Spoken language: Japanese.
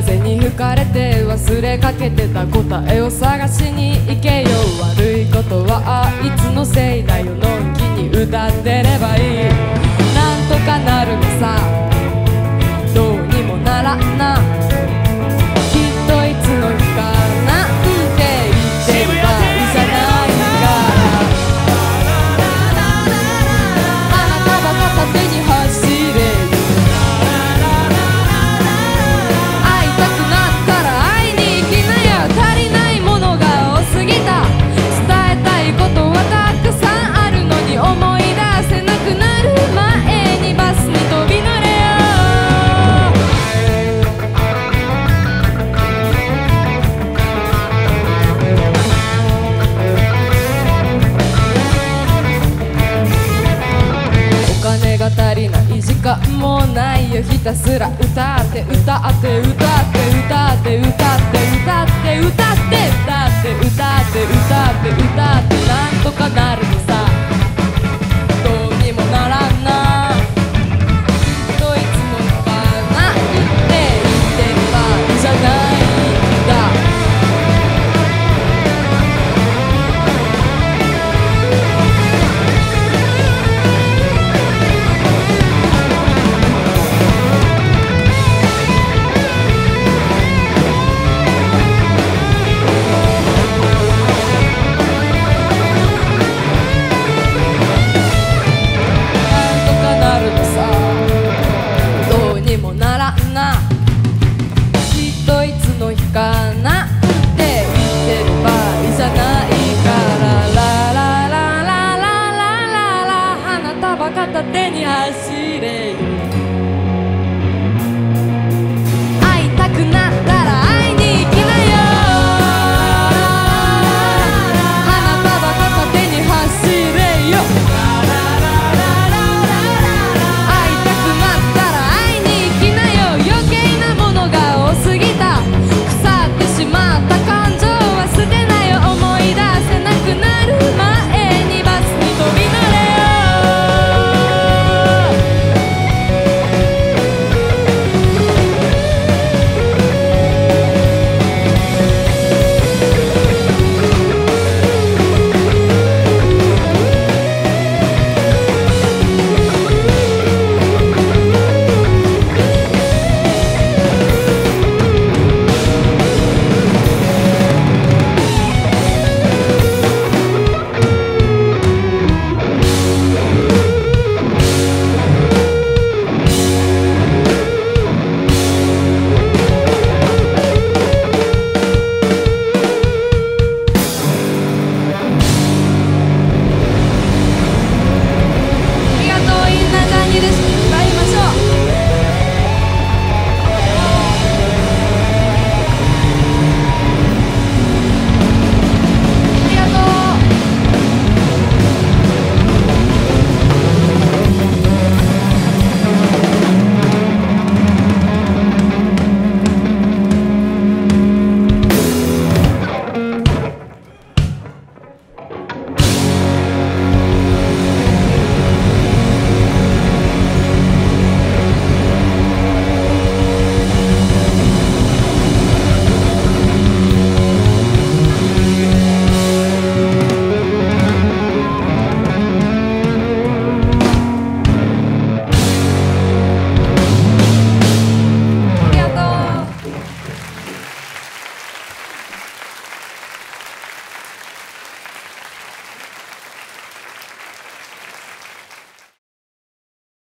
風に吹かれて忘れかけてた答えを探しに行けよ。悪いことはあいつのせいだよ。のんきに歌ってればいい。なんとかなるのさ。ない時間もないよひたすら。歌って歌って歌って歌って歌って歌って歌って歌って歌って歌って歌って歌ってなんとかなるの Yes.